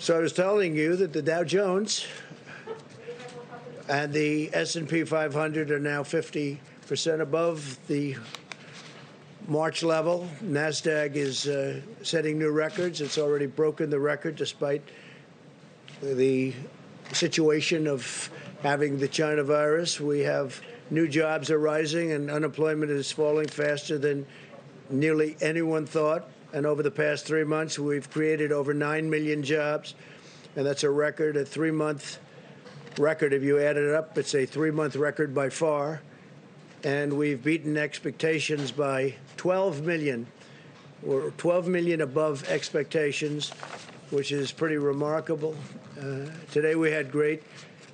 So I was telling you that the Dow Jones and the S&P 500 are now 50% above the March level. Nasdaq is uh, setting new records. It's already broken the record despite the situation of having the China virus. We have new jobs are rising and unemployment is falling faster than nearly anyone thought. And over the past three months, we've created over 9 million jobs. And that's a record, a three month record. If you add it up, it's a three month record by far. And we've beaten expectations by 12 million. We're 12 million above expectations, which is pretty remarkable. Uh, today we had great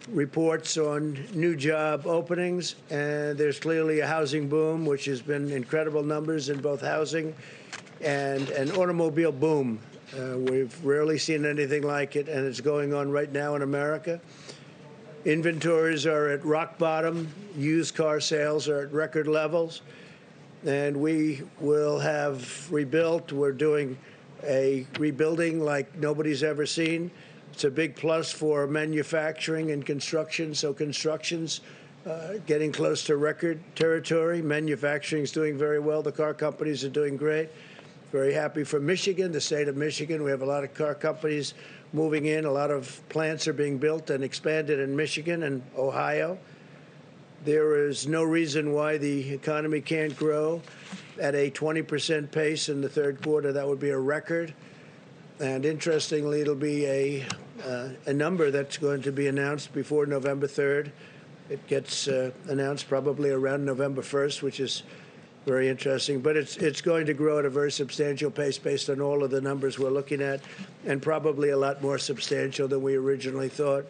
reports on new job openings, and there's clearly a housing boom, which has been incredible numbers in both housing and an automobile boom. Uh, we've rarely seen anything like it, and it's going on right now in America. Inventories are at rock bottom. Used car sales are at record levels. And we will have rebuilt. We're doing a rebuilding like nobody's ever seen. It's a big plus for manufacturing and construction. So construction's uh, getting close to record territory. Manufacturing is doing very well. The car companies are doing great. Very happy for Michigan, the state of Michigan. We have a lot of car companies moving in. A lot of plants are being built and expanded in Michigan and Ohio. There is no reason why the economy can't grow at a 20% pace in the third quarter. That would be a record. And interestingly, it'll be a, uh, a number that's going to be announced before November 3rd. It gets uh, announced probably around November 1st, which is very interesting. But it's it's going to grow at a very substantial pace based on all of the numbers we're looking at, and probably a lot more substantial than we originally thought.